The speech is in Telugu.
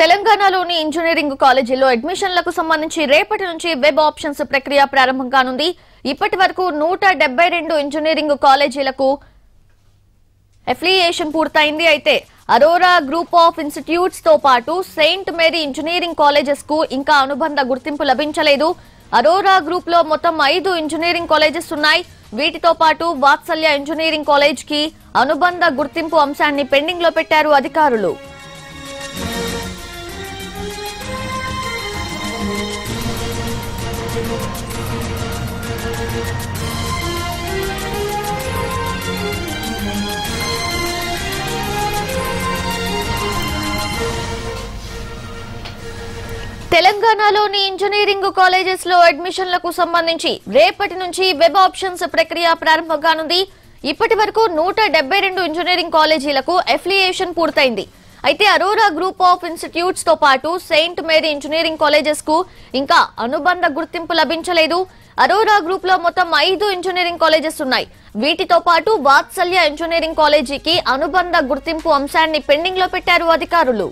తెలంగాణలోని ఇంజనీరింగ్ కాలేజీల్లో అడ్మిషన్లకు సంబంధించి రేపటి నుంచి వెబ్ ఆప్షన్స్ ప్రక్రియ ప్రారంభం కానుంది. ఇప్పటి వరకు నూట ఇంజనీరింగ్ కాలేజీలకు అఫిలియేషన్ పూర్తయింది. అయితే అరోరా గ్రూప్ ఆఫ్ ఇన్స్టిట్యూట్స్తో పాటు సెయింట్ మేరీ ఇంజనీరింగ్ కాలేజెస్కు ఇంకా అనుబంధ గుర్తింపు లభించలేదు. అరోరా గ్రూప్లో మొత్తం ఐదు ఇంజనీరింగ్ కాలేజెస్ ఉన్నాయి. వీటితో పాటు వాత్సల్య ఇంజనీరింగ్ కాలేజ్కి అనుబంధ గుర్తింపు అంశాన్ని పెండింగ్లో పెట్టారు అధికారులు. తెలంగాణలోని ఇంజనీరింగ్ కాలేజెస్లో అడ్మిషన్లకు సంబంధించి రేపటి నుంచి వెబ్ ఆప్షన్స్ ప్రక్రియ ప్రారంభం కానుంది ఇప్పటి వరకు నూట రెండు ఇంజనీరింగ్ కాలేజీలకు అఫిలియేషన్ పూర్తయింది. అయితే అరోరా గ్రూప్ ఆఫ్ ఇన్స్టిట్యూట్స్తో పాటు సెయింట్ మేరీ ఇంజనీరింగ్ కాలేజెస్కు ఇంకా అనుబంధ గుర్తింపు లభించలేదు. అరోరా గ్రూప్లో మొత్తం ఐదు ఇంజనీరింగ్ కాలేజెస్ ఉన్నాయి. వీటితో పాటు వాత్సల్య ఇంజనీరింగ్ కాలేజీకి అనుబంధ గుర్తింపు అంశాన్ని పెండింగ్లో పెట్టారు అధికారులు.